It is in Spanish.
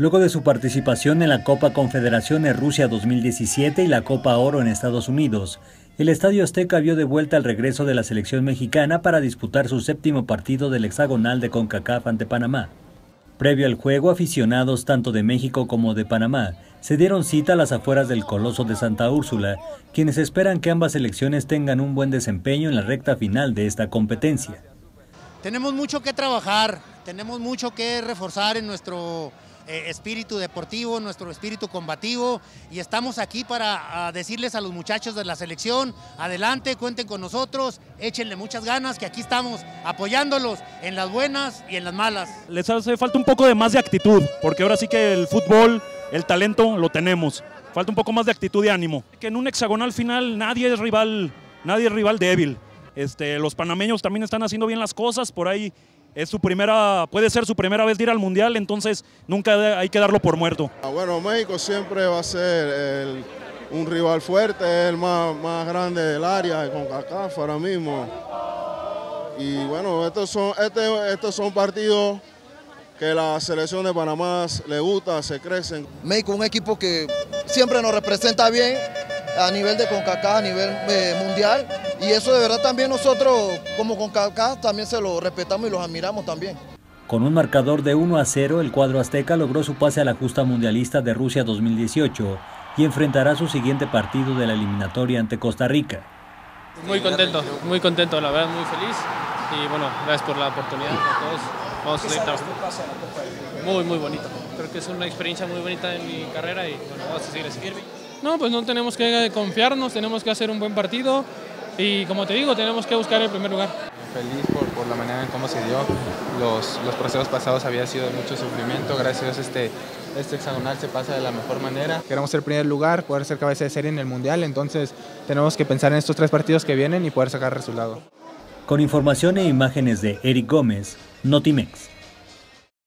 Luego de su participación en la Copa Confederaciones Rusia 2017 y la Copa Oro en Estados Unidos, el Estadio Azteca vio de vuelta el regreso de la selección mexicana para disputar su séptimo partido del hexagonal de CONCACAF ante Panamá. Previo al juego, aficionados tanto de México como de Panamá se dieron cita a las afueras del Coloso de Santa Úrsula, quienes esperan que ambas selecciones tengan un buen desempeño en la recta final de esta competencia. Tenemos mucho que trabajar, tenemos mucho que reforzar en nuestro eh, espíritu deportivo, nuestro espíritu combativo y estamos aquí para decirles a los muchachos de la selección, adelante, cuenten con nosotros, échenle muchas ganas, que aquí estamos apoyándolos en las buenas y en las malas. Les hace falta un poco de más de actitud, porque ahora sí que el fútbol, el talento lo tenemos. Falta un poco más de actitud y ánimo. Que en un hexagonal final nadie es rival, nadie es rival débil. Este, los panameños también están haciendo bien las cosas, por ahí es su primera, puede ser su primera vez de ir al Mundial, entonces nunca hay que darlo por muerto. Ah, bueno, México siempre va a ser un rival fuerte, el más, más grande del área, con CACAF ahora mismo. Y bueno, estos son, este, estos son partidos que la selección de Panamá le gusta, se crecen. México un equipo que siempre nos representa bien a nivel de CONCACAF, a nivel eh, mundial y eso de verdad también nosotros como CONCACAF también se lo respetamos y los admiramos también. Con un marcador de 1 a 0, el cuadro azteca logró su pase a la justa mundialista de Rusia 2018 y enfrentará su siguiente partido de la eliminatoria ante Costa Rica. Muy contento, muy contento, la verdad, muy feliz y bueno, gracias por la oportunidad a todos. Vamos a seguir Muy, muy bonito. Creo que es una experiencia muy bonita en mi carrera y bueno, vamos a seguir así. No, pues no tenemos que confiarnos, tenemos que hacer un buen partido, y como te digo, tenemos que buscar el primer lugar. Feliz por, por la manera en cómo se dio. Los, los procesos pasados había sido de mucho sufrimiento. Gracias a Dios este, este hexagonal se pasa de la mejor manera. Queremos ser primer lugar, poder ser cabeza de serie en el Mundial, entonces tenemos que pensar en estos tres partidos que vienen y poder sacar resultado. Con información e imágenes de Eric Gómez, Notimex.